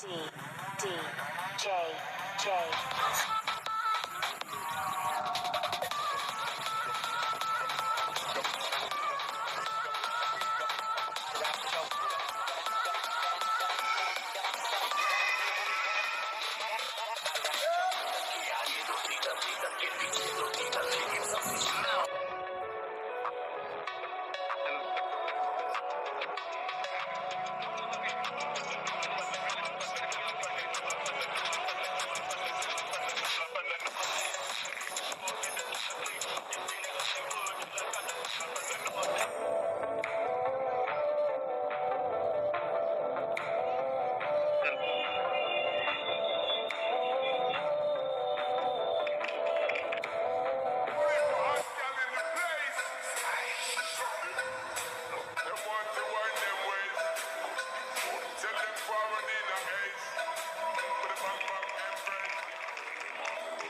D D J J.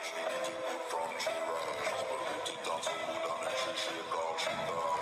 From Chira, Spaghetti, Tanzen, Rudern, Schütze, Gauchida.